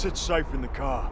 sit safe in the car.